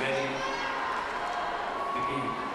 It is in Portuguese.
ready, begin.